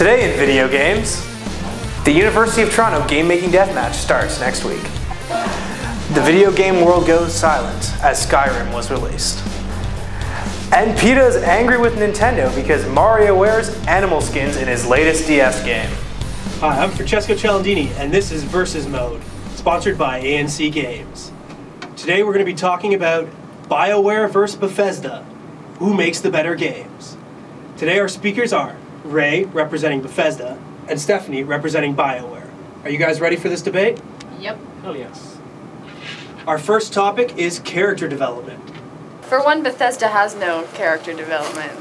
Today in video games, the University of Toronto Game Making Deathmatch starts next week. The video game world goes silent as Skyrim was released. And PETA is angry with Nintendo because Mario wears animal skins in his latest DS game. Hi, I'm Francesco Cialdini, and this is Versus Mode, sponsored by A&C Games. Today we're going to be talking about BioWare vs. Bethesda. Who makes the better games? Today our speakers are Ray, representing Bethesda, and Stephanie, representing BioWare. Are you guys ready for this debate? Yep. Oh, yes. Our first topic is character development. For one, Bethesda has no character development.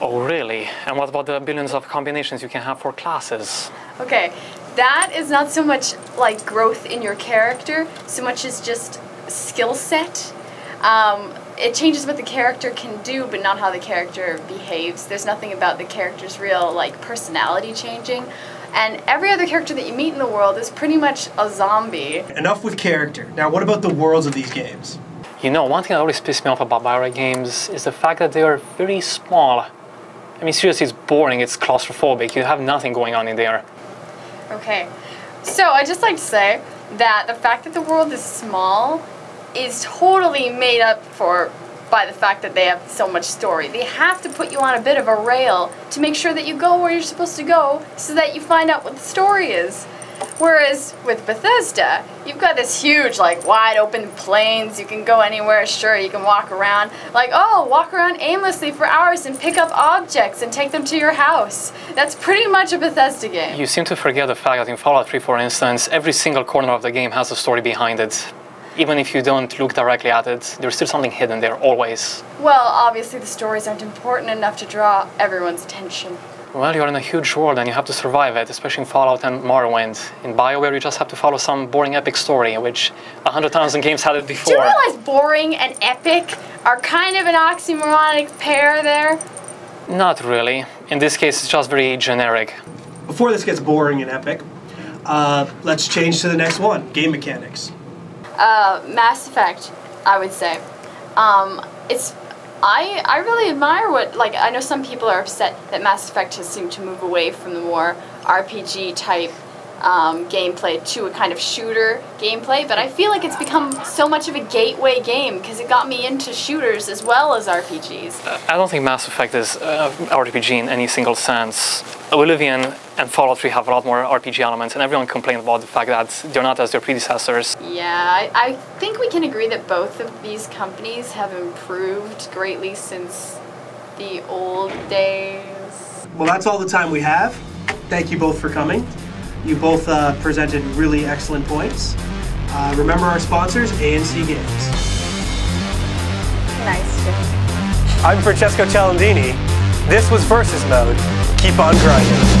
Oh, really? And what about the billions of combinations you can have for classes? Okay, that is not so much like growth in your character, so much as just skill set. Um, it changes what the character can do, but not how the character behaves. There's nothing about the character's real like personality changing. And every other character that you meet in the world is pretty much a zombie. Enough with character. Now, what about the worlds of these games? You know, one thing that always pisses me off about BioWare games is the fact that they are very small. I mean, seriously, it's boring, it's claustrophobic, you have nothing going on in there. Okay, so I'd just like to say that the fact that the world is small is totally made up for by the fact that they have so much story. They have to put you on a bit of a rail to make sure that you go where you're supposed to go so that you find out what the story is. Whereas with Bethesda, you've got this huge, like, wide open plains. You can go anywhere, sure, you can walk around. Like, oh, walk around aimlessly for hours and pick up objects and take them to your house. That's pretty much a Bethesda game. You seem to forget the fact that in Fallout 3, for instance, every single corner of the game has a story behind it. Even if you don't look directly at it, there's still something hidden there, always. Well, obviously the stories aren't important enough to draw everyone's attention. Well, you're in a huge world and you have to survive it, especially in Fallout and Morrowind. In BioWare, you just have to follow some boring epic story, which a hundred thousand games had it before. Do you realize boring and epic are kind of an oxymoronic pair there? Not really. In this case, it's just very generic. Before this gets boring and epic, uh, let's change to the next one game mechanics. Uh, Mass Effect, I would say. Um, it's I, I really admire what, like, I know some people are upset that Mass Effect has seemed to move away from the more RPG type um, gameplay to a kind of shooter gameplay, but I feel like it's become so much of a gateway game because it got me into shooters as well as RPGs. Uh, I don't think Mass Effect is uh, RPG in any single sense. Oblivion and Fallout 3 have a lot more RPG elements, and everyone complained about the fact that they're not as their predecessors. Yeah, I, I think we can agree that both of these companies have improved greatly since the old days. Well, that's all the time we have. Thank you both for coming. You both uh, presented really excellent points. Uh, remember our sponsors, A&C Games. Nice, Jim. I'm Francesco Cialdini. This was Versus Mode. Keep on grinding.